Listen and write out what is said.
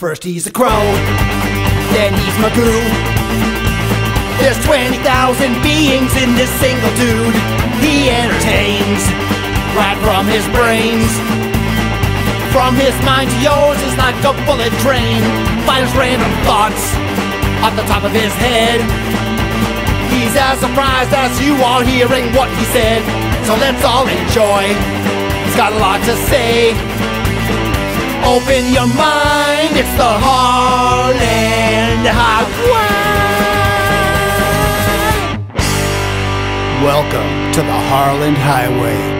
First he's a crow, then he's Magoo. There's 20,000 beings in this single dude. He entertains right from his brains. From his mind to yours is like a bullet train. Fires random thoughts off the top of his head. He's as surprised as you are hearing what he said. So let's all enjoy. He's got a lot to say. Open your mind, it's the Harland Highway. Welcome to the Harland Highway.